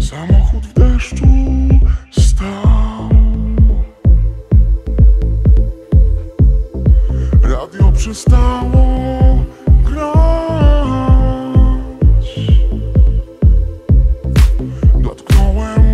Samochód w deszczu stał. Radio przestało grać. Dotknąłem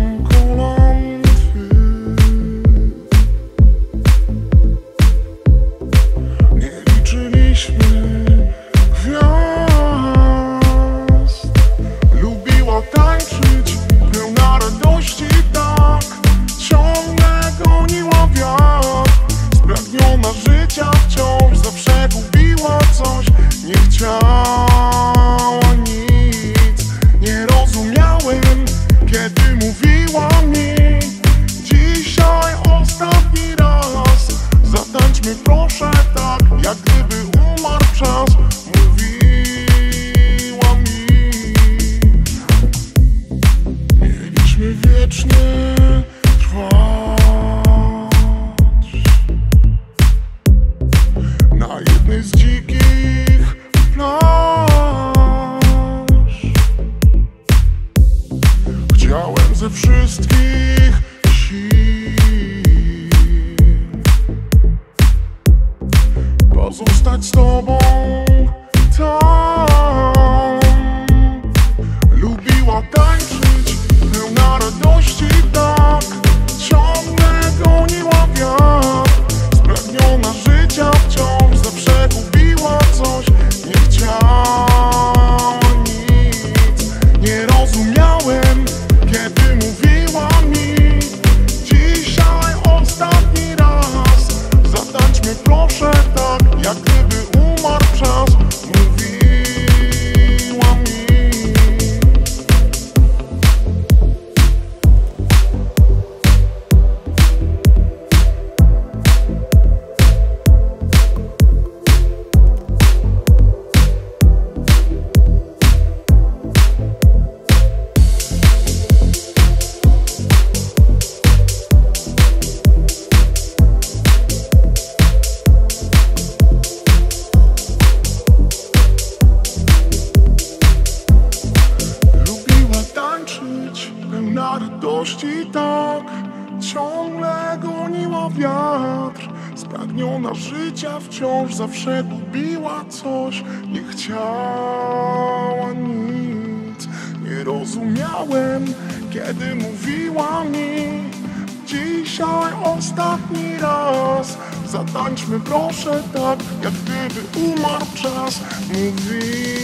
życia wciąż Zawsze gubiła coś. Nie chciała nic. Nie rozumiałem, kiedy mówiła wszystkich radości tak Ciągle goniła wiatr. Spragniona życia wciąż Zawsze gubiła coś. Nie chciała nic. Nie rozumiałem, kiedy mówiła mi. Dzisiaj ostatni raz. Zatańczmy proszę tak, jak gdyby umarł czas. Mówiła